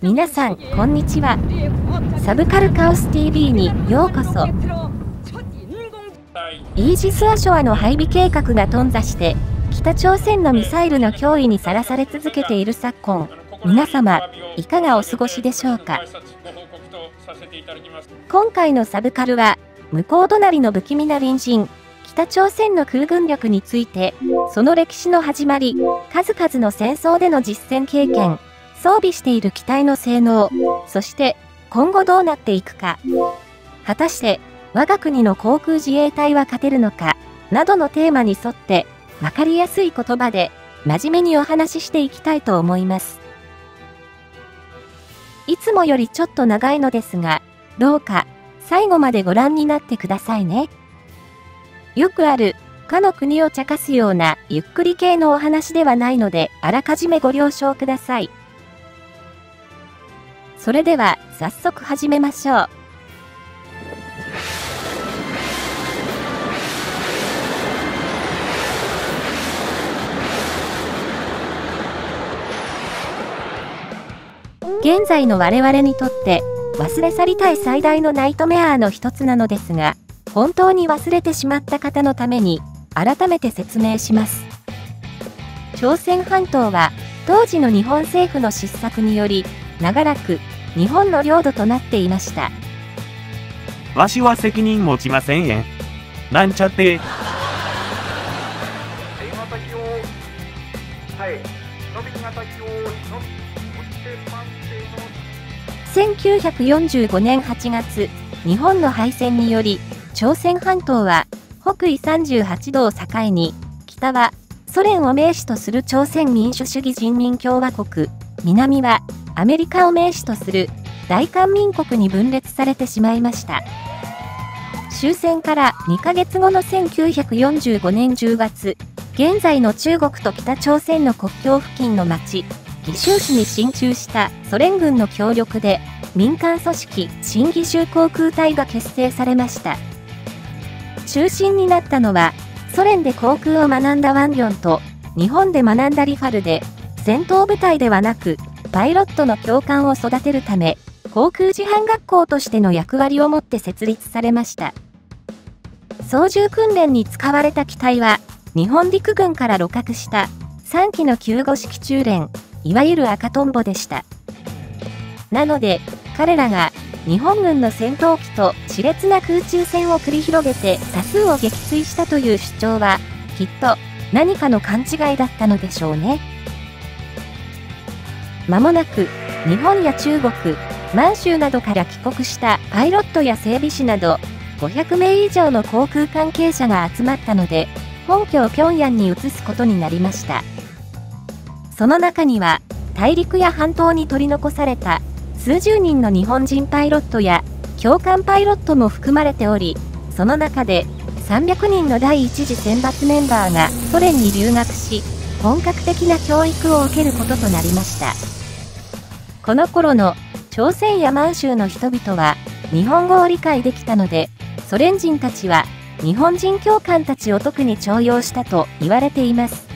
皆さん、こんにちは。サブカルカオス TV にようこそ。イージス・アショアの配備計画が頓挫して、北朝鮮のミサイルの脅威にさらされ続けている昨今、皆様、いかがお過ごしでしょうか？今回のサブカルは、向こう隣の不気味な隣人、北朝鮮の空軍力について、その歴史の始まり、数々の戦争での実戦経験、装備している機体の性能、そして今後どうなっていくか。果たして我が国の航空自衛隊は勝てるのか、などのテーマに沿ってわかりやすい言葉で真面目にお話ししていきたいと思います。いつもよりちょっと長いのですが、どうか最後までご覧になってくださいね。よくある、かの国を茶化すようなゆっくり系のお話ではないので、あらかじめご了承ください。それでは早速始めましょう。現在の我々にとって忘れ去りたい最大のナイトメアの一つなのですが、本当に忘れてしまった方のために改めて説明します。朝鮮半島は当時の日本政府の失策により長らく日本の領土となっていました。わしは責任持ちませんえんなんちゃって。1945年8月日本の敗戦により朝鮮半島は北緯38度を境に北はソ連を名手とする朝鮮民主主義人民共和国南はアメリカを名手とする大韓民国に分裂されてしまいました。終戦から2ヶ月後の1945年10月、現在の中国と北朝鮮の国境付近の町、義州市に進駐したソ連軍の協力で、民間組織新義州航空隊が結成されました。中心になったのは、ソ連で航空を学んだワンリョンと、日本で学んだリファルで、戦闘部隊ではなく、パイロットの教官を育てるため、航空自販学校としての役割を持って設立されました。操縦訓練に使われた機体は、日本陸軍から露獲した3機の救護式中連、いわゆる赤トンボでした。なので、彼らが日本軍の戦闘機と熾烈な空中戦を繰り広げて多数を撃墜したという主張は、きっと何かの勘違いだったのでしょうね。まもなく、日本や中国、満州などから帰国したパイロットや整備士など、500名以上の航空関係者が集まったので、本拠を平壌に移すことになりました。その中には、大陸や半島に取り残された数十人の日本人パイロットや教官パイロットも含まれており、その中で300人の第一次選抜メンバーがソ連に留学し、本格的な教育を受けることとなりました。この頃の朝鮮や満州の人々は日本語を理解できたので、ソ連人たちは日本人教官たちを特に重用したと言われています。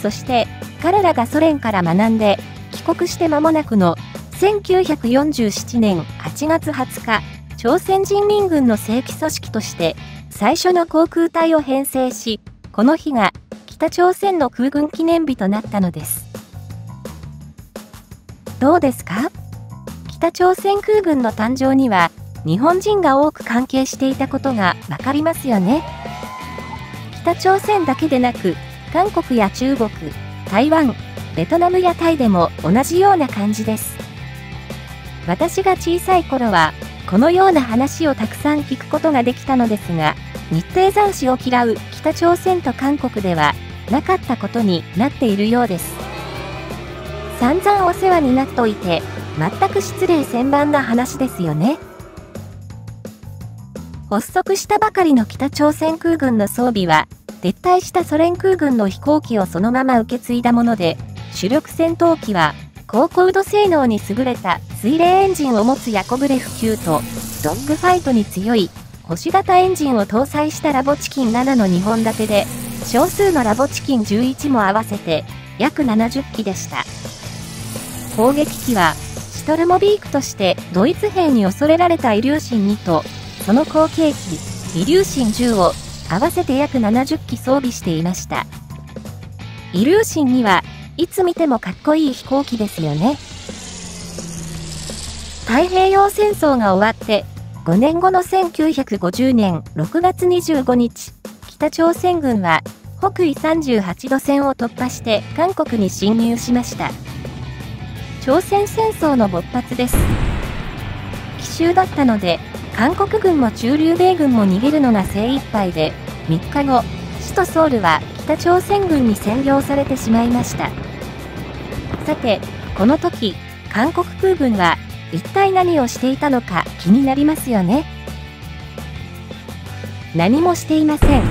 そして彼らがソ連から学んで帰国して間もなくの1947年8月20日、朝鮮人民軍の正規組織として最初の航空隊を編成し、この日が北朝鮮の空軍記念日となったのです。どうですか？北朝鮮空軍の誕生には日本人が多く関係していたことがわかりますよね。北朝鮮だけでなく韓国や中国、台湾、ベトナムやタイでも同じような感じです。私が小さい頃はこのような話をたくさん聞くことができたのですが、日程残死を嫌う北朝鮮と韓国ではなかったことになっているようです。散々お世話になっといて、全く失礼千万な話ですよね。発足したばかりの北朝鮮空軍の装備は、撤退したソ連空軍の飛行機をそのまま受け継いだもので、主力戦闘機は、高高度性能に優れた水冷エンジンを持つヤコブレフ級と、ドッグファイトに強い星型エンジンを搭載したラボチキン7の2本立てで、少数のラボチキン11も合わせて約70機でした。攻撃機は、シトルモビークとしてドイツ兵に恐れられたイリューシン2と、その後継機、イリューシン10を合わせて約70機装備していました。イリューシン2はいつ見てもかっこいい飛行機ですよね。太平洋戦争が終わって、5年後の1950年6月25日、北朝鮮軍は北緯38度線を突破して韓国に侵入しました。朝鮮戦争の勃発です。奇襲だったので、韓国軍も中流米軍も逃げるのが精一杯で、3日後、首都ソウルは北朝鮮軍に占領されてしまいました。さて、この時、韓国空軍は一体何をしていたのか気になりますよね。何もしていません。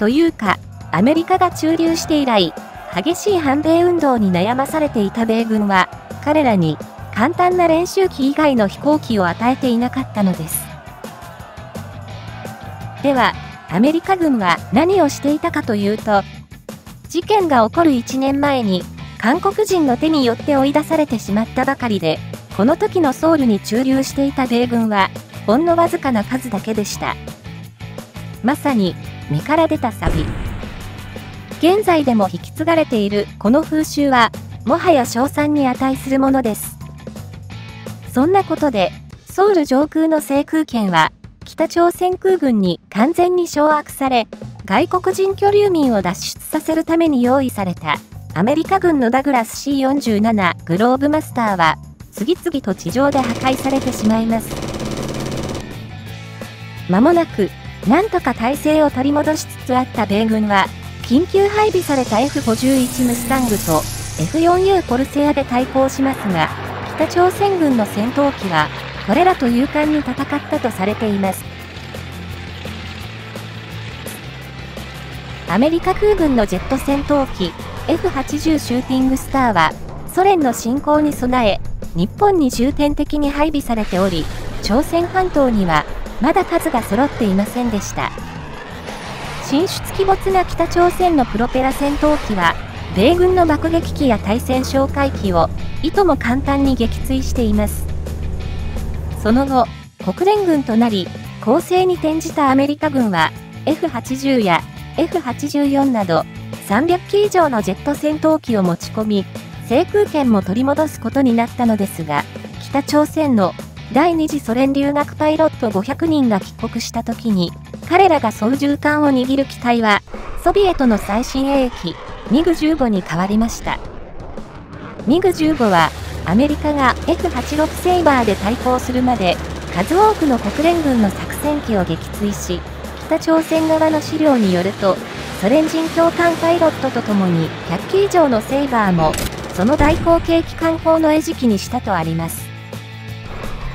というか、アメリカが駐留して以来、激しい反米運動に悩まされていた米軍は、彼らに簡単な練習機以外の飛行機を与えていなかったのです。では、アメリカ軍は何をしていたかというと、事件が起こる1年前に、韓国人の手によって追い出されてしまったばかりで、この時のソウルに駐留していた米軍は、ほんのわずかな数だけでした。まさに、身から出たサビ。現在でも引き継がれているこの風習は、もはや賞賛に値するものです。そんなことで、ソウル上空の制空権は、北朝鮮空軍に完全に掌握され、外国人居留民を脱出させるために用意された、アメリカ軍のダグラス C47 グローブマスターは、次々と地上で破壊されてしまいます。間もなく、なんとか体制を取り戻しつつあった米軍は、緊急配備された F51 ムスタングと F4U コルセアで対抗しますが、北朝鮮軍の戦闘機は、これらと勇敢に戦ったとされています。アメリカ空軍のジェット戦闘機 F80 シューティングスターは、ソ連の侵攻に備え、日本に重点的に配備されており、朝鮮半島にはまだ数が揃っていませんでした。進出鬼没な北朝鮮のプロペラ戦闘機は、米軍の爆撃機や対戦哨戒機を、いとも簡単に撃墜しています。その後、国連軍となり、攻勢に転じたアメリカ軍は、F80 や F84 など、300機以上のジェット戦闘機を持ち込み、制空権も取り戻すことになったのですが、北朝鮮の第二次ソ連留学パイロット500人が帰国した時に、彼らが操縦桿を握る機体は、ソビエトの最新鋭機、ミグ15に変わりました。ミグ15は、アメリカが F86 セイバーで対抗するまで、数多くの国連軍の作戦機を撃墜し、北朝鮮側の資料によると、ソ連人教官パイロットと共に100機以上のセイバーもその大口径機関砲の餌食にしたとあります。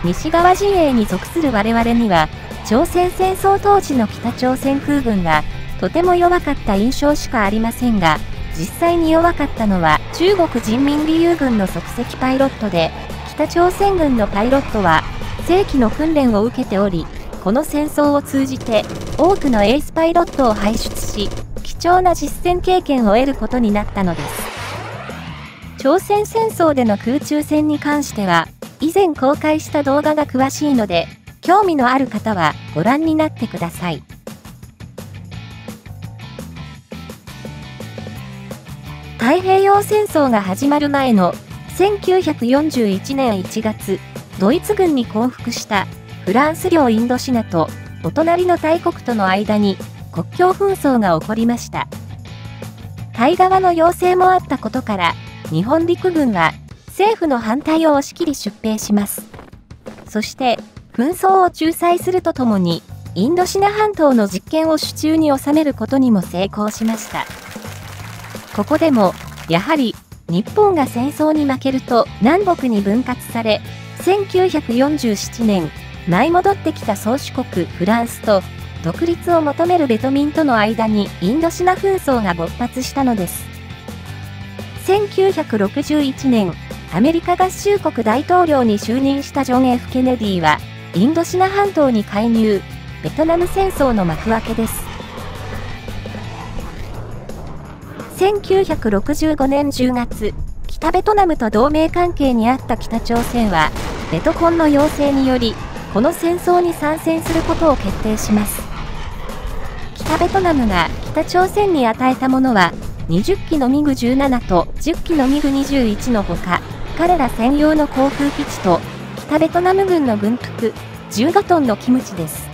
西側陣営に属する我々には、朝鮮戦争当時の北朝鮮空軍が、とても弱かった印象しかありませんが、実際に弱かったのは中国人民義勇軍の即席パイロットで、北朝鮮軍のパイロットは、正規の訓練を受けており、この戦争を通じて、多くのエースパイロットを輩出し、貴重な実戦経験を得ることになったのです。朝鮮戦争での空中戦に関しては、以前公開した動画が詳しいので、興味のある方はご覧になってください。太平洋戦争が始まる前の1941年1月、ドイツ軍に降伏したフランス領インドシナとお隣の大国との間に国境紛争が起こりました。タイ側の要請もあったことから、日本陸軍は政府の反対を押し切り出兵します。そして、紛争を仲裁するとともに、インドシナ半島の実権を手中に収めることにも成功しました。ここでも、やはり、日本が戦争に負けると南北に分割され、1947年、舞い戻ってきた宗主国フランスと、独立を求めるベトミンとの間にインドシナ紛争が勃発したのです。1961年、アメリカ合衆国大統領に就任したジョン・ F・ ケネディは、インドシナ半島に介入、ベトナム戦争の幕開けです。1965年10月、北ベトナムと同盟関係にあった北朝鮮は、ベトコンの要請により、この戦争に参戦することを決定します。北ベトナムが北朝鮮に与えたものは、20機のミグ17と10機のミグ21のほか、彼ら専用の航空基地と、北ベトナム軍の軍服、15トンのキムチです。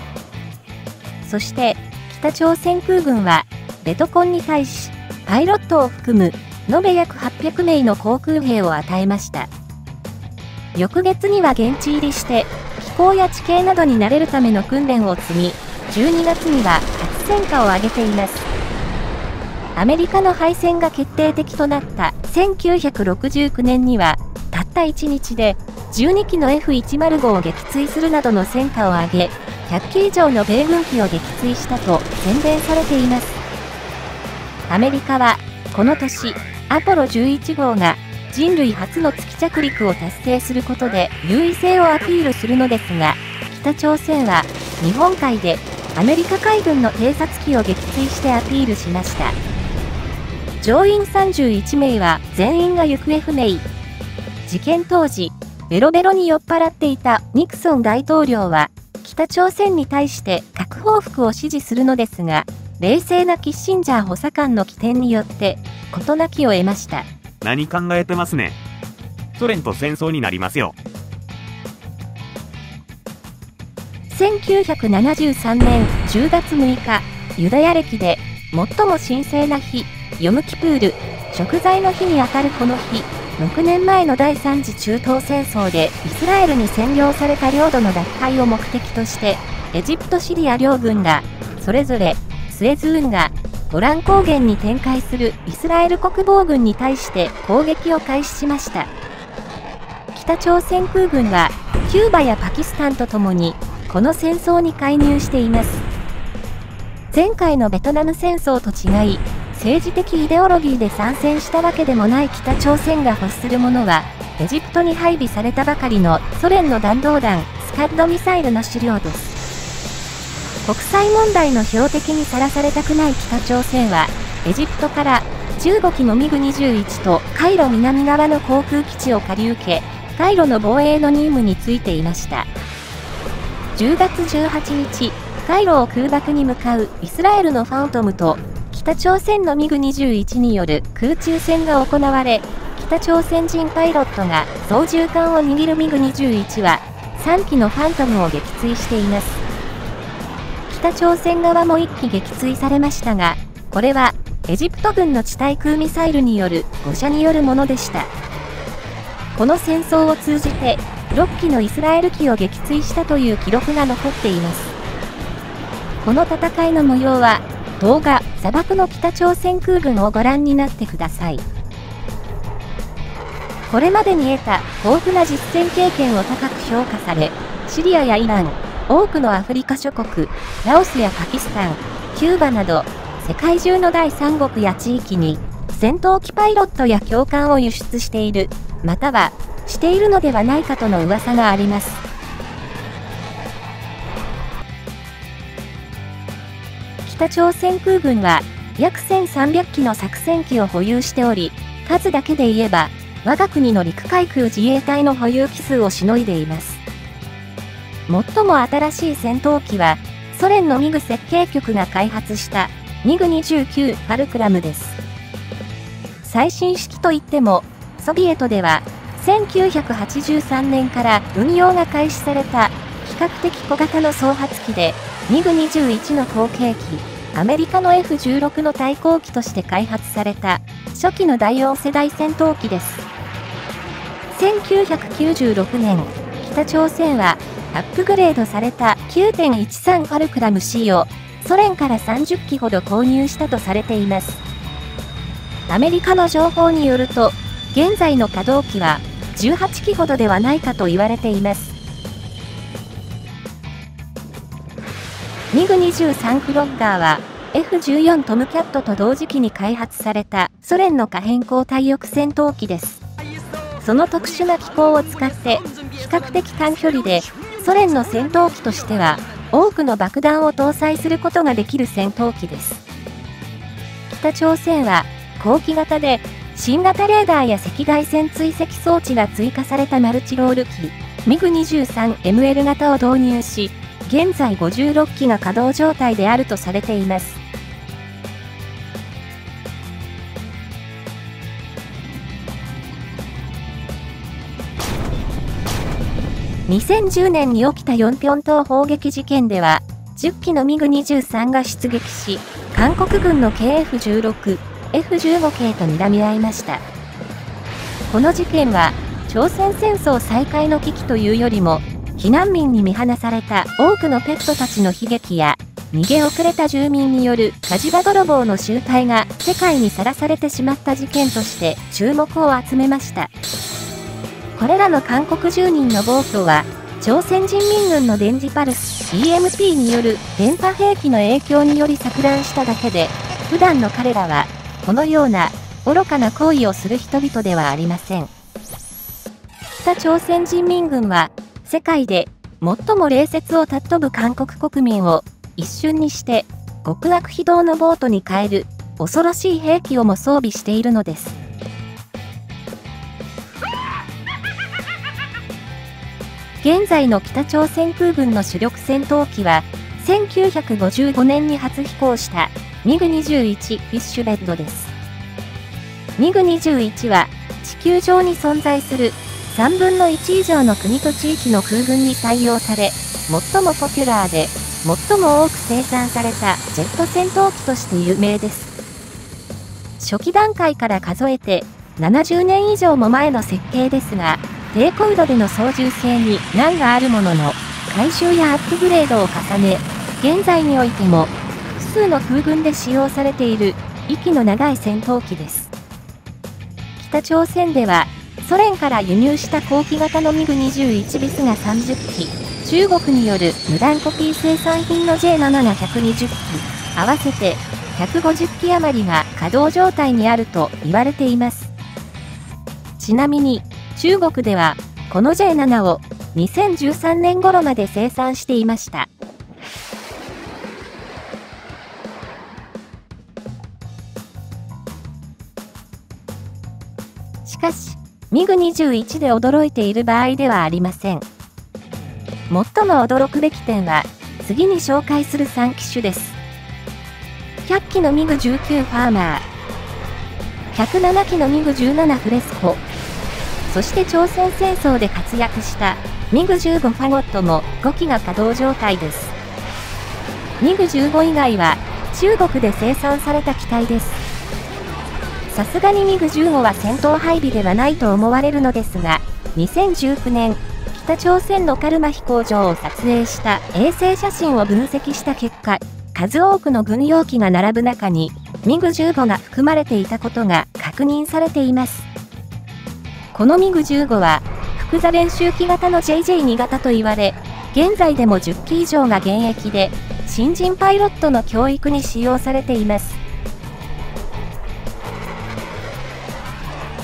そして、北朝鮮空軍は、ベトコンに対し、パイロットを含む、延べ約800名の航空兵を与えました。翌月には現地入りして、気候や地形などに慣れるための訓練を積み、12月には初戦果を上げています。アメリカの敗戦が決定的となった1969年には、たった1日で12機の F105 を撃墜するなどの戦果を上げ、100機以上の米軍機を撃墜したと宣伝されています。アメリカは、この年、アポロ11号が人類初の月着陸を達成することで優位性をアピールするのですが、北朝鮮は日本海でアメリカ海軍の偵察機を撃墜してアピールしました。乗員31名は全員が行方不明。事件当時、ベロベロに酔っ払っていたニクソン大統領は北朝鮮に対して核報復を支持するのですが、冷静なキッシンジャー補佐官の起点によって、事なきを得ました。何考えてますね。ソ連と戦争になりますよ。1973年10月6日、ユダヤ歴で最も神聖な日、ヨムキプール、食材の日にあたるこの日、6年前の第3次中東戦争でイスラエルに占領された領土の奪回を目的として、エジプト・シリア両軍が、それぞれ、スエズ運河、ゴラン高原に展開するイスラエル国防軍に対して攻撃を開始しました。北朝鮮空軍は、キューバやパキスタンとともに、この戦争に介入しています。前回のベトナム戦争と違い、政治的イデオロギーで参戦したわけでもない北朝鮮が欲するものは、エジプトに配備されたばかりのソ連の弾道弾、スカッドミサイルの資料です。国際問題の標的にさらされたくない北朝鮮は、エジプトから15機のミグ21とカイロ南側の航空基地を借り受け、カイロの防衛の任務についていました。10月18日、カイロを空爆に向かうイスラエルのファントムと北朝鮮のミグ21による空中戦が行われ、北朝鮮人パイロットが操縦桿を握るミグ21は、3機のファントムを撃墜しています。北朝鮮側も1機撃墜されましたが、これはエジプト軍の地対空ミサイルによる誤射によるものでした。この戦争を通じて、6機のイスラエル機を撃墜したという記録が残っています。この戦いの模様は、動画、砂漠の北朝鮮空軍をご覧になってください。これまでに得た豊富な実戦経験を高く評価され、シリアやイラン、多くのアフリカ諸国、ラオスやパキスタン、キューバなど、世界中の第三国や地域に、戦闘機パイロットや教官を輸出している、または、しているのではないかとの噂があります。北朝鮮空軍は約1300機の作戦機を保有しており、数だけで言えば、我が国の陸海空自衛隊の保有機数をしのいでいます。最も新しい戦闘機は、ソ連のミグ設計局が開発したミグ29ファルクラムです。最新式といっても、ソビエトでは1983年から運用が開始された比較的小型の総発機で、ミグ21の後継機、アメリカの F16 の対抗機として開発された初期の第4世代戦闘機です。1996年、北朝鮮はアップグレードされた9.13ファルクラム C をソ連から30機ほど購入したとされています。アメリカの情報によると、現在の稼働機は18機ほどではないかと言われています。ミグ23フロッガーは F14 トムキャットと同時期に開発されたソ連の可変更対翼戦闘機です。その特殊な機構を使って比較的短距離でソ連の戦闘機としては多くの爆弾を搭載することができる戦闘機です。北朝鮮は後期型で新型レーダーや赤外線追跡装置が追加されたマルチロール機、MiG-23ML 型を導入し、現在56機が稼働状態であるとされています。2010年に起きたヨンピョン島砲撃事件では、10機のミグ23が出撃し、韓国軍の KF16、F15 系と睨み合いました。この事件は、朝鮮戦争再開の危機というよりも、避難民に見放された多くのペットたちの悲劇や、逃げ遅れた住民による火事場泥棒の集体が世界にさらされてしまった事件として注目を集めました。これらの韓国住人の暴挙は、朝鮮人民軍の電磁パルス EMP による電波兵器の影響により錯乱しただけで、普段の彼らは、このような愚かな行為をする人々ではありません。北朝鮮人民軍は、世界で最も礼節を尊ぶ韓国国民を一瞬にして極悪非道のボートに変える恐ろしい兵器をも装備しているのです。現在の北朝鮮空軍の主力戦闘機は、1955年に初飛行したミグ21フィッシュベッドです。ミグ21は地球上に存在する3分の1以上の国と地域の空軍に採用され、最もポピュラーで最も多く生産されたジェット戦闘機として有名です。初期段階から数えて70年以上も前の設計ですが、低高度での操縦性に難があるものの、改修やアップグレードを重ね、現在においても、複数の空軍で使用されている、息の長い戦闘機です。北朝鮮では、ソ連から輸入した後期型のミグ21ビスが30機、中国による無断コピー生産品の J7 が120機、合わせて150機余りが稼働状態にあると言われています。ちなみに、中国では、この J7 を2013年頃まで生産していました。ミグ21で驚いている場合ではありません。最も驚くべき点は、次に紹介する3機種です。100機のミグ19ファーマー、107機のミグ17フレスコ、そして朝鮮戦争で活躍したミグ15ファゴットも5機が稼働状態です。ミグ15以外は中国で生産された機体です。さすがにミグ15は戦闘配備ではないと思われるのですが、2019年、北朝鮮のカルマ飛行場を撮影した衛星写真を分析した結果、数多くの軍用機が並ぶ中に、ミグ15が含まれていたことが確認されています。このミグ15は、複座練習機型の JJ2 型と言われ、現在でも10機以上が現役で、新人パイロットの教育に使用されています。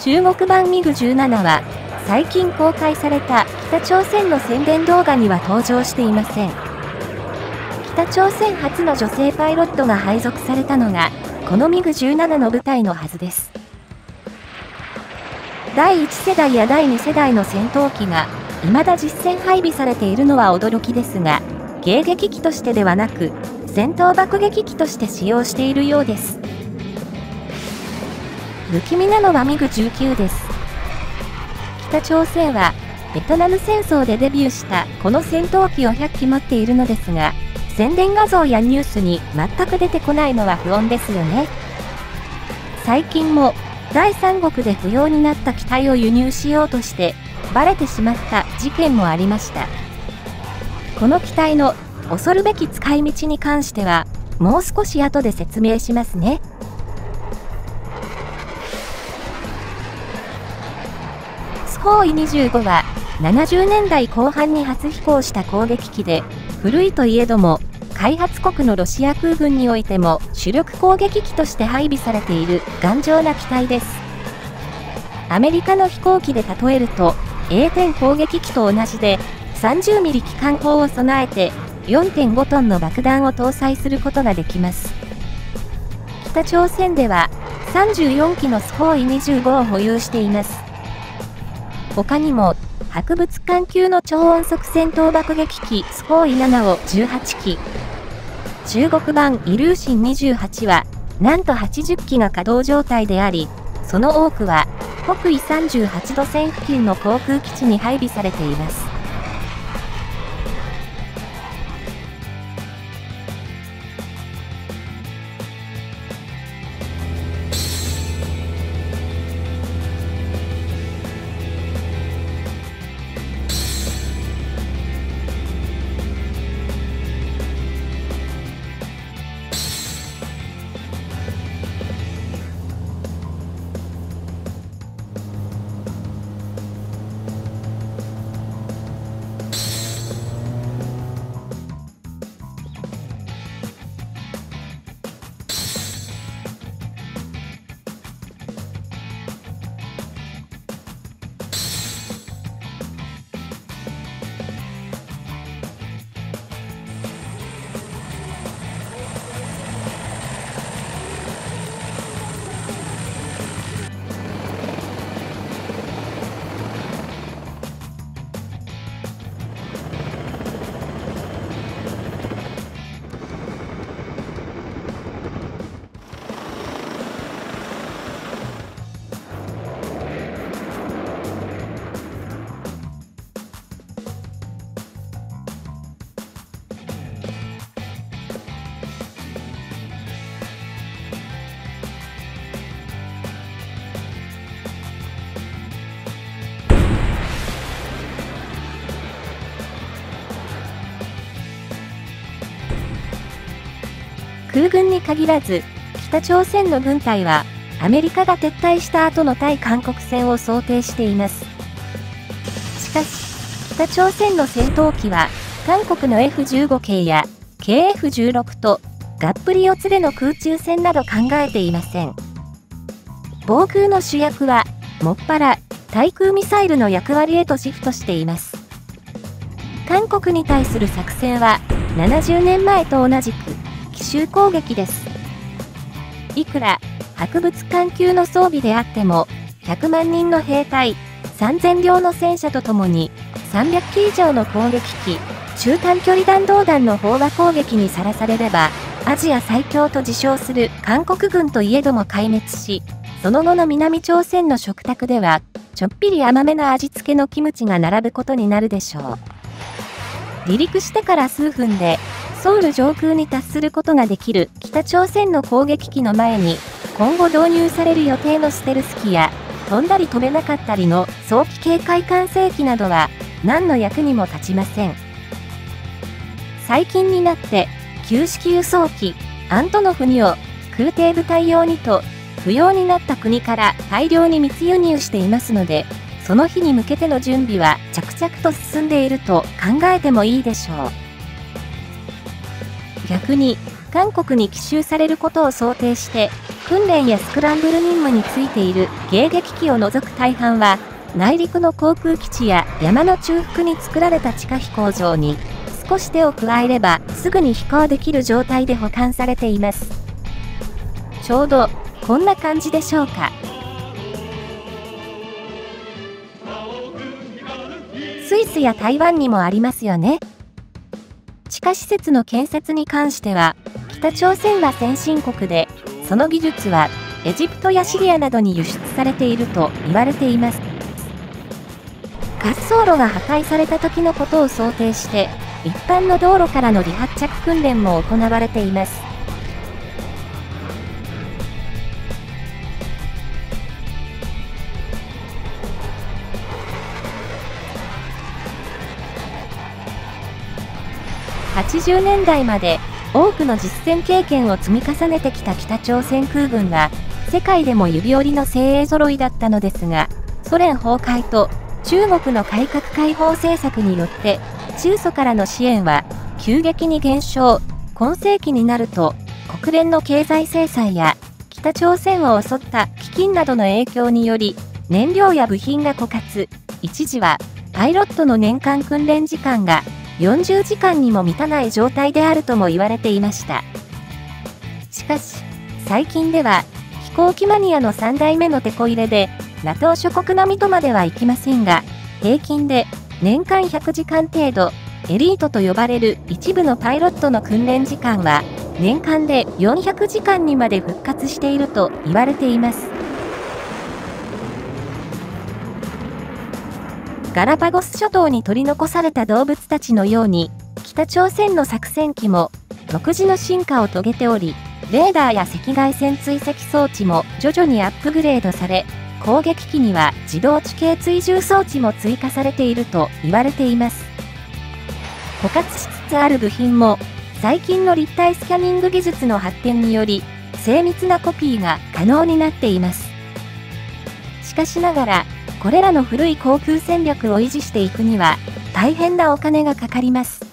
中国版ミグ17は、最近公開された北朝鮮の宣伝動画には登場していません。北朝鮮初の女性パイロットが配属されたのが、このミグ17の部隊のはずです。第1世代や第2世代の戦闘機が未だ実戦配備されているのは驚きですが、迎撃機としてではなく、戦闘爆撃機として使用しているようです。不気味なのはミグ19です。北朝鮮は、ベトナム戦争でデビューしたこの戦闘機を100機持っているのですが、宣伝画像やニュースに全く出てこないのは不穏ですよね。最近も第三国で不要になった機体を輸入しようとして、バレてしまった事件もありました。この機体の恐るべき使い道に関しては、もう少し後で説明しますね。スホーイ25は、70年代後半に初飛行した攻撃機で、古いといえども、開発国のロシア空軍においても主力攻撃機として配備されている頑丈な機体です。アメリカの飛行機で例えると A10 攻撃機と同じで 30mm 機関砲を備えて4.5トンの爆弾を搭載することができます。北朝鮮では34機のスホーイ25を保有しています。他にも、博物館級の超音速戦闘爆撃機スホーイ7を18機、中国版イルーシン28は、なんと80機が稼働状態であり、その多くは、北緯38度線付近の航空基地に配備されています。空軍に限らず、北朝鮮の軍隊は、アメリカが撤退した後の対韓国戦を想定しています。しかし、北朝鮮の戦闘機は、韓国の F15 系や KF16 と、がっぷり四つでの空中戦など考えていません。防空の主役は、もっぱら、対空ミサイルの役割へとシフトしています。韓国に対する作戦は、70年前と同じく、奇襲攻撃です。いくら博物館級の装備であっても、100万人の兵隊、3000両の戦車とともに、300機以上の攻撃機、中短距離弾道弾の飽和攻撃にさらされれば、アジア最強と自称する韓国軍といえども壊滅し、その後の南朝鮮の食卓では、ちょっぴり甘めな味付けのキムチが並ぶことになるでしょう。離陸してから数分で、ソウル上空に達することができる北朝鮮の攻撃機の前に、今後導入される予定のステルス機や、飛んだり飛べなかったりの早期警戒管制機などは、何の役にも立ちません。最近になって、旧式輸送機、アントノフ2を空挺部隊用にと、不要になった国から大量に密輸入していますので、その日に向けての準備は着々と進んでいると考えてもいいでしょう。逆に、韓国に奇襲されることを想定して、訓練やスクランブル任務についている迎撃機を除く大半は、内陸の航空基地や山の中腹に作られた地下飛行場に、少し手を加えればすぐに飛行できる状態で保管されています。ちょうど、こんな感じでしょうか。スイスや台湾にもありますよね。地下施設の建設に関しては、北朝鮮は先進国で、その技術はエジプトやシリアなどに輸出されていると言われています。滑走路が破壊された時のことを想定して、一般の道路からの離発着訓練も行われています。80年代まで多くの実戦経験を積み重ねてきた北朝鮮空軍は、世界でも指折りの精鋭揃いだったのですが、ソ連崩壊と中国の改革開放政策によって、中祖からの支援は急激に減少、今世紀になると、国連の経済制裁や北朝鮮を襲った飢饉などの影響により、燃料や部品が枯渇、一時はパイロットの年間訓練時間が40時間にも満たない状態であるとも言われていました。しかし、最近では飛行機マニアの3代目のテこ入れで、NATO 諸国並みとまではいきませんが、平均で年間100時間程度、エリートと呼ばれる一部のパイロットの訓練時間は、年間で400時間にまで復活していると言われています。ガラパゴス諸島に取り残された動物たちのように、北朝鮮の作戦機も独自の進化を遂げており、レーダーや赤外線追跡装置も徐々にアップグレードされ、攻撃機には自動地形追従装置も追加されていると言われています。枯渇しつつある部品も、最近の立体スキャニング技術の発展により、精密なコピーが可能になっています。しかしながら、これらの古い航空戦略を維持していくには、大変なお金がかかります。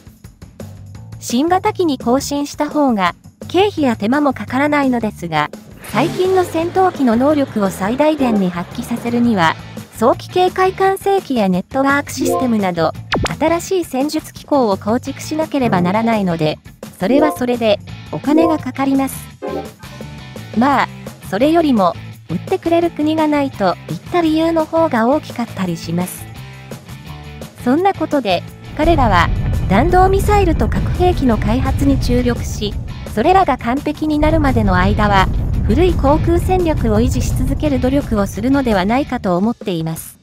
新型機に更新した方が、経費や手間もかからないのですが、最近の戦闘機の能力を最大限に発揮させるには、早期警戒管制機やネットワークシステムなど、新しい戦術機構を構築しなければならないので、それはそれで、お金がかかります。まあ、それよりも、売ってくれる国がないといった理由の方が大きかったりします。そんなことで、彼らは弾道ミサイルと核兵器の開発に注力し、それらが完璧になるまでの間は、古い航空戦略を維持し続ける努力をするのではないかと思っています。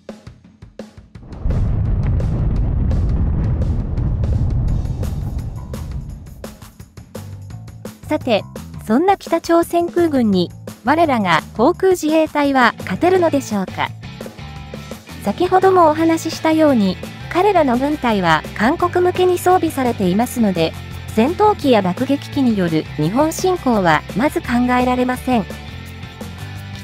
さて、そんな北朝鮮空軍に我らが航空自衛隊は勝てるのでしょうか？先ほどもお話ししたように、彼らの軍隊は韓国向けに装備されていますので、戦闘機や爆撃機による日本侵攻はまず考えられません。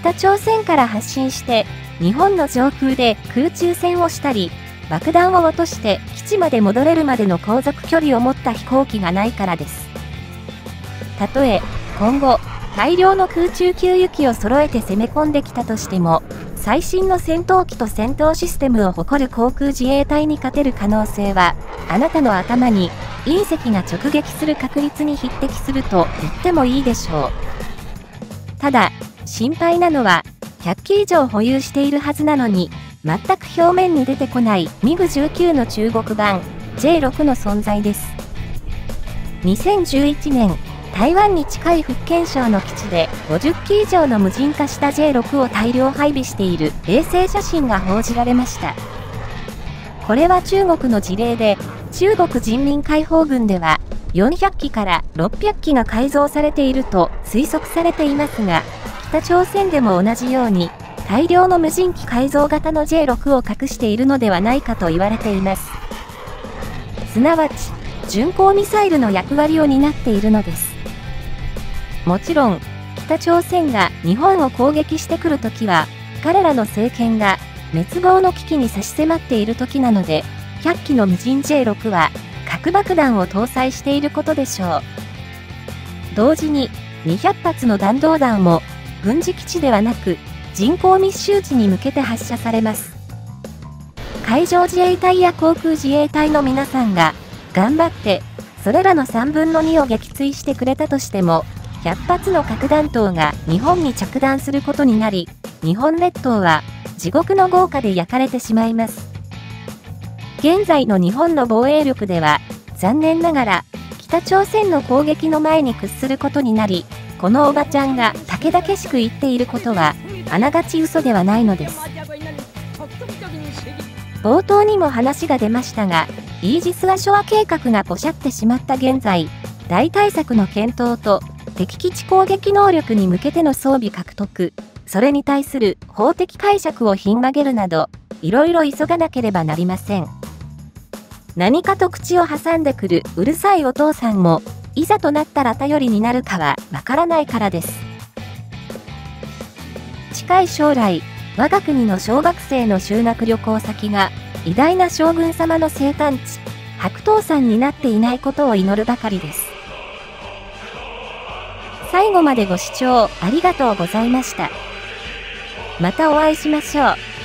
北朝鮮から発進して、日本の上空で空中戦をしたり、爆弾を落として基地まで戻れるまでの航続距離を持った飛行機がないからです。たとえ、今後、大量の空中給油機を揃えて攻め込んできたとしても、最新の戦闘機と戦闘システムを誇る航空自衛隊に勝てる可能性は、あなたの頭に隕石が直撃する確率に匹敵すると言ってもいいでしょう。ただ、心配なのは、100機以上保有しているはずなのに、全く表面に出てこない MiG19 の中国版 J6 の存在です。2011年、台湾に近い福建省の基地で50機以上の無人化した J6 を大量配備している衛星写真が報じられました。これは中国の事例で、中国人民解放軍では400機から600機が改造されていると推測されていますが、北朝鮮でも同じように大量の無人機改造型の J6 を隠しているのではないかと言われています。すなわち、巡航ミサイルの役割を担っているのです。もちろん、北朝鮮が日本を攻撃してくるときは、彼らの政権が滅亡の危機に差し迫っている時なので、100機の無人 J6 は核爆弾を搭載していることでしょう。同時に、200発の弾道弾も軍事基地ではなく人口密集地に向けて発射されます。海上自衛隊や航空自衛隊の皆さんが頑張ってそれらの3分の2を撃墜してくれたとしても100発の核弾頭が日本に着弾することになり、日本列島は地獄の豪華で焼かれてしまいます。現在の日本の防衛力では、残念ながら、北朝鮮の攻撃の前に屈することになり、このおばちゃんが武々しく言っていることは、あながち嘘ではないのです。冒頭にも話が出ましたが、イージス・アショア計画がポシャってしまった現在、大対策の検討と敵基地攻撃能力に向けての装備獲得、それに対する法的解釈をひん曲げるなど、いろいろ急がなければなりません。何かと口を挟んでくるうるさいお父さんも、いざとなったら頼りになるかはわからないからです。近い将来、我が国の小学生の修学旅行先が、偉大な将軍様の生誕地、白頭山になっていないことを祈るばかりです。最後までご視聴ありがとうございました。またお会いしましょう。